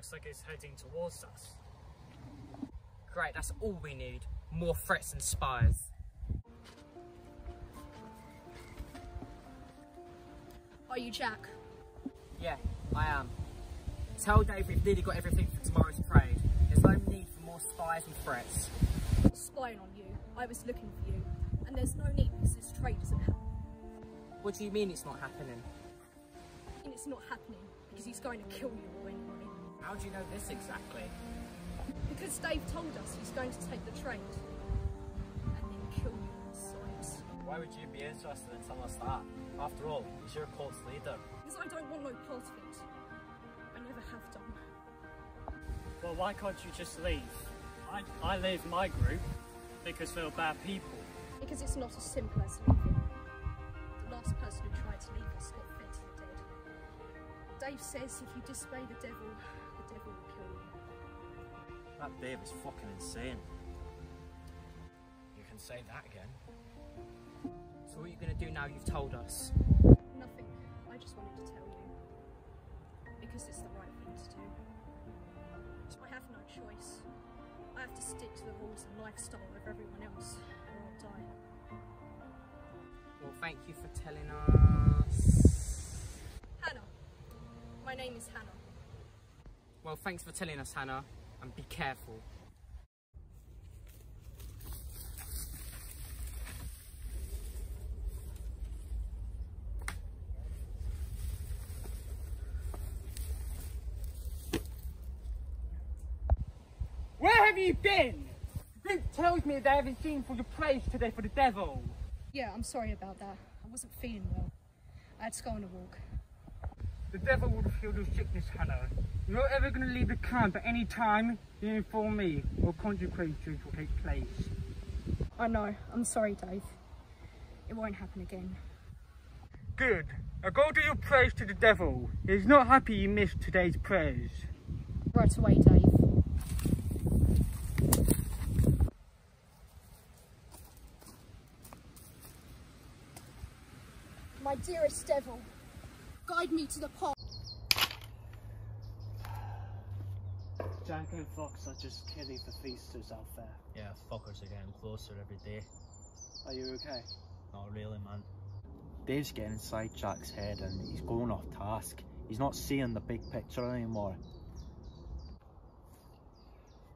looks like it's heading towards us. Great, that's all we need. More threats and spies. Are you Jack? Yeah, I am. Tell Dave we've nearly got everything for tomorrow's trade. There's no need for more spies and threats. Spying on you. I was looking for you. And there's no need because this trade doesn't happen. What do you mean it's not happening? And it's not happening because he's going to kill you anyway. How do you know this exactly? Because Dave told us he's going to take the train And then kill you on sight. Why would you be interested in telling us that? After all, he's your cult's leader. Because I don't want no part of it. I never have done. Well, why can't you just leave? I, I leave my group because they're bad people. Because it's not as simple as leaving. The last person who tried to leave us got fed to the dead. Dave says if you disobey the devil, That Dave is fucking insane. You can say that again. So what are you going to do now you've told us? Nothing. I just wanted to tell you. Because it's the right thing to do. I have no choice. I have to stick to the rules and lifestyle of everyone else, or I'll die. Well, thank you for telling us. Hannah. My name is Hannah. Well, thanks for telling us, Hannah, and be careful. Where have you been? Luke tells me they haven't seen for your praise today for the devil. Yeah, I'm sorry about that. I wasn't feeling well. I had to go on a walk. The devil will heal your sickness, Hannah. You're not ever going to leave the camp at any time. You inform me, or consecrations will take place. I know. I'm sorry, Dave. It won't happen again. Good. Now go do your prayers to the devil. He's not happy you missed today's prayers. Right away, Dave. My dearest devil, guide me to the pot. Jack and Fox are just killing the feasters out there. Yeah, fuckers are getting closer every day. Are you okay? Not really, man. Dave's getting inside Jack's head and he's going off task. He's not seeing the big picture anymore.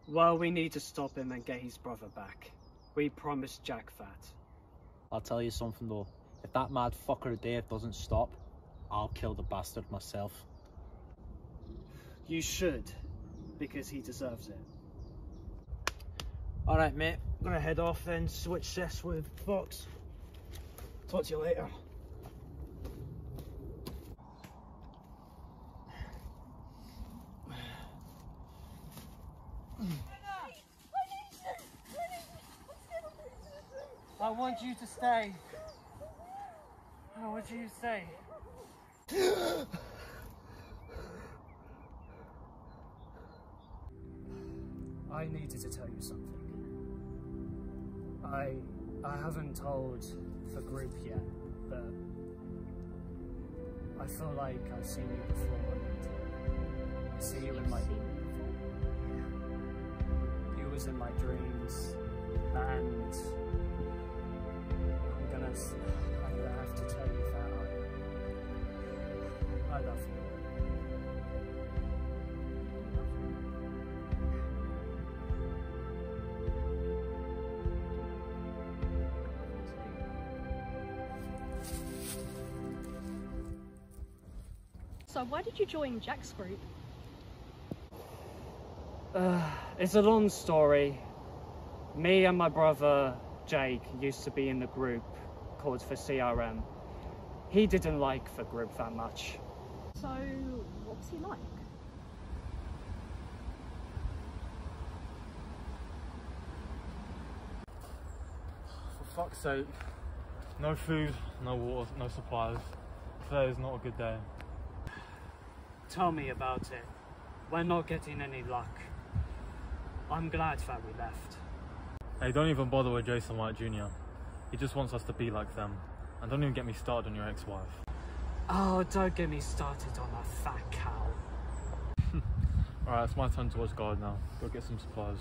Well, we need to stop him and get his brother back. We promised Jack that. I'll tell you something though. If that mad fucker Dave doesn't stop, I'll kill the bastard myself. You should, because he deserves it. Alright, mate. I'm gonna head off then, switch this with Fox. Talk to you later. I want you to stay. I want you to stay. I needed to tell you something. I I haven't told the group yet, but I feel like I've seen you before. And I see you in my you was in my dreams, and So why did you join Jack's group? Uh, it's a long story. Me and my brother Jake used to be in the group called for CRM. He didn't like the group that much. So what was he like? For fuck's sake. No food, no water, no supplies. Today is not a good day. Tell me about it. We're not getting any luck. I'm glad that we left. Hey, don't even bother with Jason White Jr. He just wants us to be like them. And don't even get me started on your ex-wife. Oh, don't get me started on that fat cow. Alright, it's my turn to watch guard now. Go get some supplies.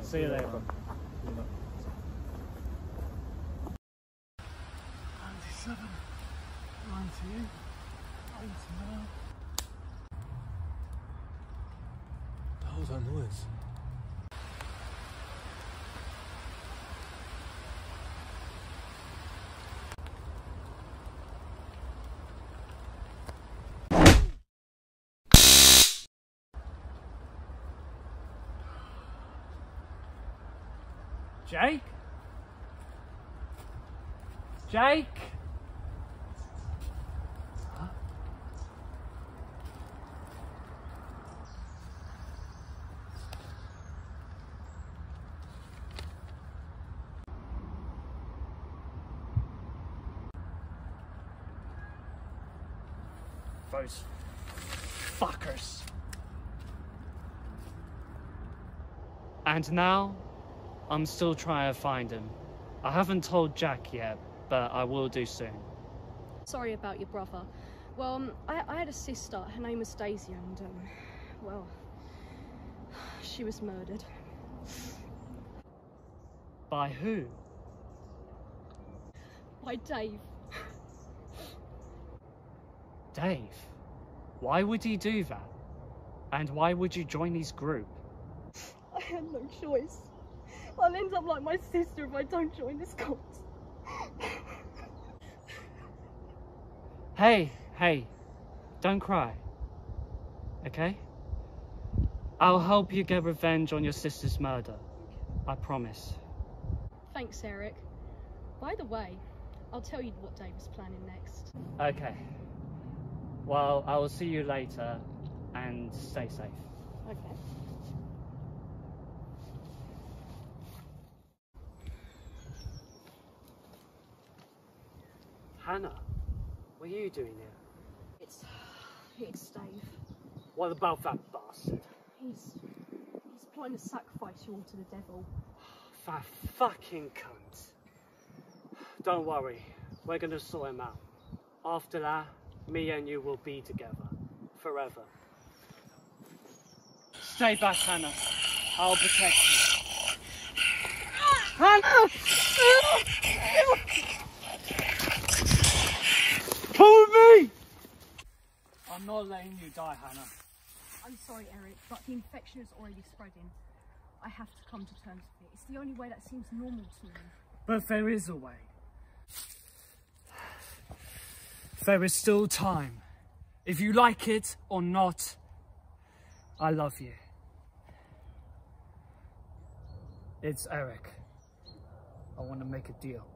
See you later. 97, 98, 99. The hell's that noise? Jake? Jake? Those fuckers. And now I'm still trying to find him. I haven't told Jack yet, but I will do soon. Sorry about your brother. Well, um, I, I had a sister. Her name was Daisy, and um, well, she was murdered. By who? By Dave. Dave. Why would he do that? And why would you join his group? I had no choice. I'll end up like my sister if I don't join this cult. Hey, hey, don't cry. Okay? I'll help you get revenge on your sister's murder. I promise. Thanks, Eric. By the way, I'll tell you what Dave is planning next. Okay. Well, I will see you later and stay safe. Okay. Hannah, what are you doing here? It's it's Dave. What about that bastard? He's he's planning to sacrifice you all to the devil. That fucking cunt. Don't worry, we're gonna sort him out. After that, me and you will be together. Forever. Stay back, Hannah. I'll protect you. Hannah! Come with me! I'm not letting you die, Hannah. I'm sorry, Eric, but the infection is already spreading. I have to come to terms with it. It's the only way that seems normal to me. But there is a way. There is still time. If you like it or not, I love you. It's Eric. I want to make a deal.